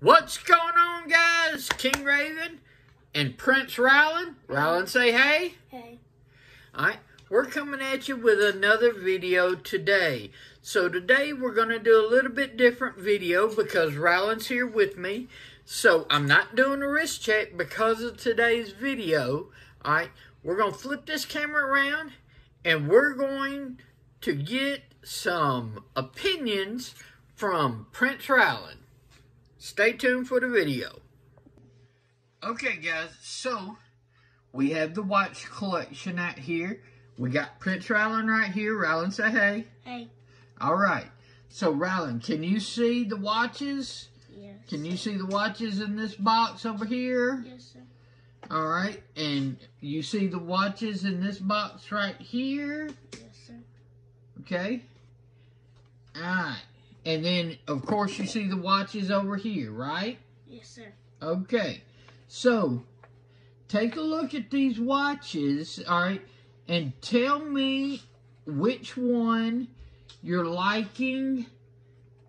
What's going on, guys? King Raven and Prince Rylan. Rylan, say hey. Hey. All right, we're coming at you with another video today. So today we're going to do a little bit different video because Rylan's here with me. So I'm not doing a wrist check because of today's video. All right, we're going to flip this camera around and we're going to get some opinions from Prince Rylan. Stay tuned for the video. Okay, guys, so we have the watch collection out here. We got Prince Rylan right here. Rylan, say hey. Hey. All right. So, Rylan, can you see the watches? Yes. Can you see the watches in this box over here? Yes, sir. All right. And you see the watches in this box right here? Yes, sir. Okay. All right. And then, of course, you see the watches over here, right? Yes, sir. Okay. So, take a look at these watches, all right, and tell me which one you're liking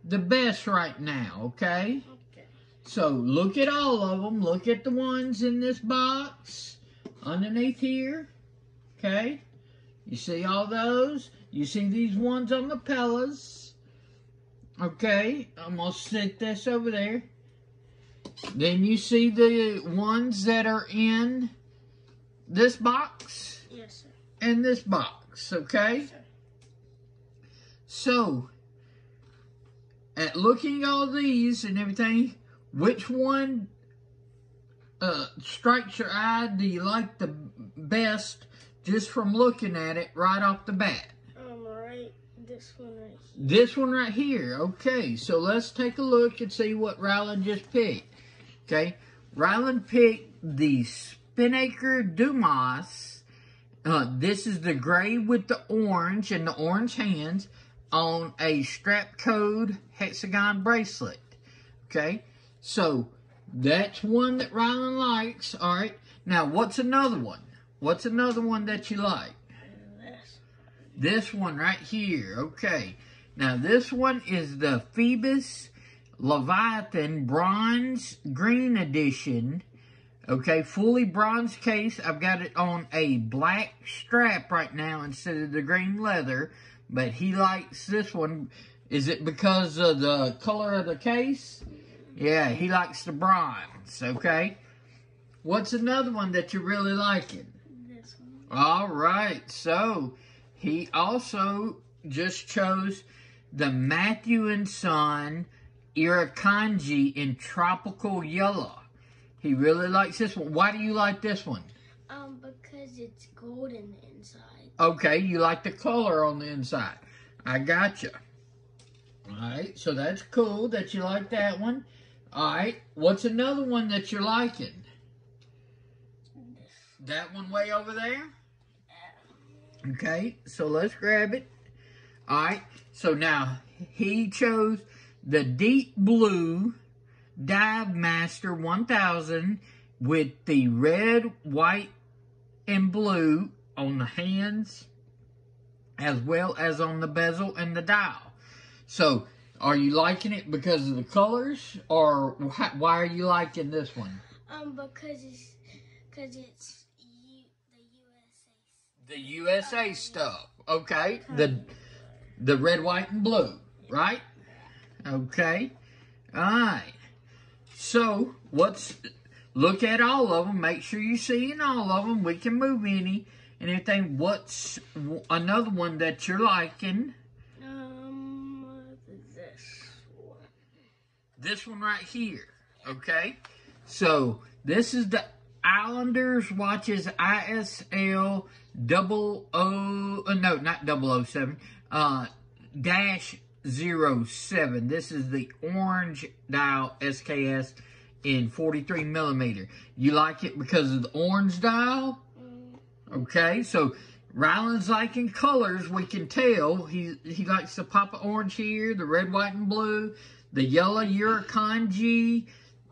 the best right now, okay? Okay. So, look at all of them. Look at the ones in this box underneath here, okay? You see all those? You see these ones on the Pellas. Okay, I'm going to stick this over there. Then you see the ones that are in this box Yes, sir. and this box, okay? Yes, sir. So, at looking at all these and everything, which one uh, strikes your eye? Do you like the best just from looking at it right off the bat? Um, right. This one. This one right here. Okay, so let's take a look and see what Rylan just picked. Okay, Rylan picked the Spinnaker Dumas. Uh, this is the gray with the orange and the orange hands on a Strapcode hexagon bracelet. Okay, so that's one that Rylan likes. All right, now what's another one? What's another one that you like? This. This one right here. Okay. Now this one is the Phoibos Leviathan Bronze Green Edition. Okay, fully bronze case. I've got it on a black strap right now instead of the green leather. But he likes this one. Is it because of the color of the case? Yeah, he likes the bronze. Okay. What's another one that you're really liking? This one. All right, so he also just chose the Matthew and Son Irukandji in tropical yellow. He really likes this one. Why do you like this one? Um, because it's golden inside. Okay, you like the color on the inside. I gotcha. All right, so that's cool that you like that one. All right, what's another one that you're liking? That one way over there? Okay, so let's grab it. All right, so now he chose the deep blue Dive Master 1000 with the red, white, and blue on the hands as well as on the bezel and the dial. So, are you liking it because of the colors or wh- why are you liking this one? Um, because it's, because it's U, the USA. The USA stuff, okay? The the red, white, and blue, right? Okay. All right. So, what's look at all of them. Make sure you're seeing all of them. We can move any and everything. What's another one that you're liking? Um, this one. This one right here. Okay. So this is the Islanders watches ISL double O. Uh, no, not double O seven. Uh, dash zero seven. This is the orange dial SKS in 43 millimeter. You like it because of the orange dial? Mm, Okay, so Rylan's liking colors. We can tell he he likes the Papa Orange here, the red, white, and blue, the yellow Irukandji,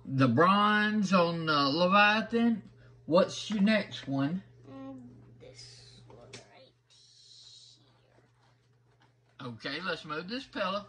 the bronze on uh, Leviathan. What's your next one? mm, this one right here. Okay, let's move this pillow.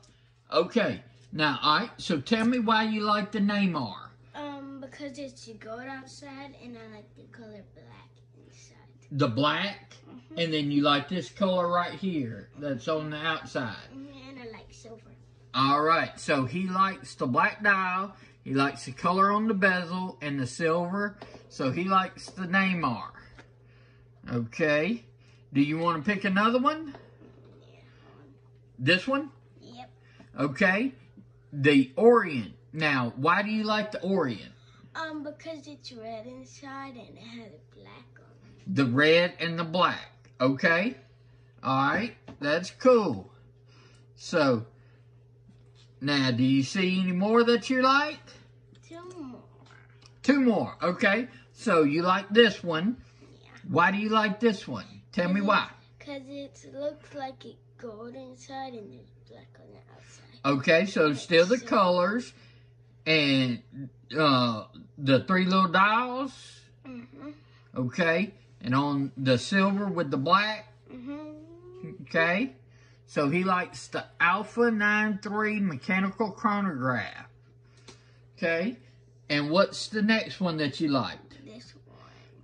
Okay. Now, all right. So tell me why you like the Neymar. Um, because it's gold outside, and I like the color black inside. The black, and then you like this color right here that's on the outside. Mhm, And I like silver. All right. So he likes the black dial. He likes the color on the bezel and the silver. So he likes the Neymar. Okay. Do you want to pick another one? This one? Yep. Okay. The Orient. Now, why do you like the Orient? Um, because it's red inside and it has a black on it. The red and the black. Okay. All right. That's cool. So, now, do you see any more that you like? Two more. Two more. Okay. So, you like this one. Yeah. Why do you like this one? Tell me why. Because it looks like it gold inside and there's black on the outside. Okay. So, still the colors and uh, the three little dials. Mm-hmm. Okay. And on the silver with the black. Mm-hmm. Okay. So he likes the Alpha 93 mechanical chronograph. Okay. And what's the next one that you liked? This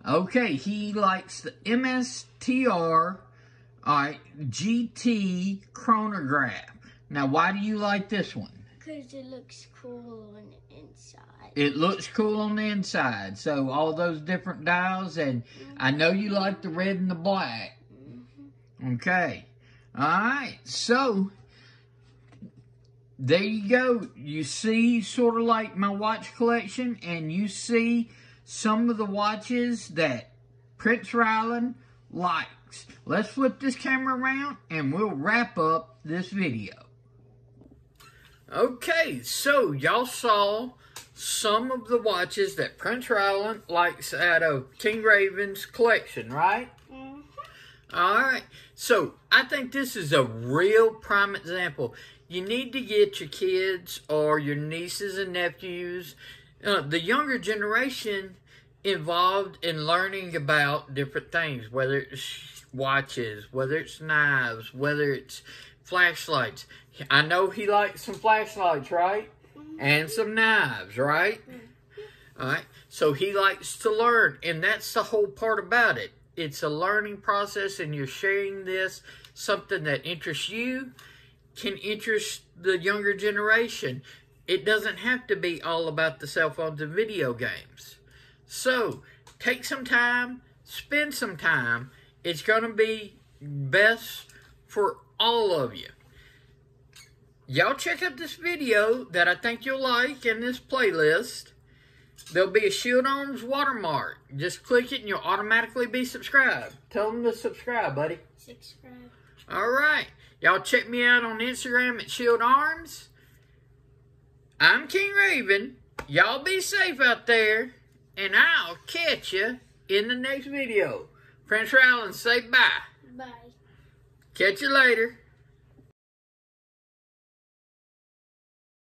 one. Okay, he likes the MSTR alright, GT chronograph. Now, why do you like this one? Because it looks cool on the inside. It looks cool on the inside. So all those different dials, and I know you like the red and the black. Mm-hmm. Okay. All right. So there you go. You see sort of like my watch collection and you see some of the watches that Prince Rylan likes. Let's flip this camera around and we'll wrap up this video. Okay, so y'all saw some of the watches that Prince Rylan likes out of King Raven's collection, right? Mm-hmm. All right. So I think this is a real prime example. You need to get your kids or your nieces and nephews, uh, the younger generation, involved in learning about different things, whether it's watches, whether it's knives, whether it's flashlights. I know he likes some flashlights, right? Mm-hmm. And some knives, right? Mm-hmm. All right. So he likes to learn, and that's the whole part about it. It's a learning process, and you're sharing this something that interests you can interest the younger generation. It doesn't have to be all about the cell phones and video games. So take some time, spend some time. It's going to be best for all of you. Y'all check out this video that I think you'll like in this playlist. There'll be a Shield Arms watermark. Just click it and you'll automatically be subscribed. Tell them to subscribe, buddy. Subscribe. All right. Y'all check me out on Instagram at Shield Arms. I'm King Raven. Y'all be safe out there. And I'll catch you in the next video. Prince Rylan, say bye. Bye. Catch you later.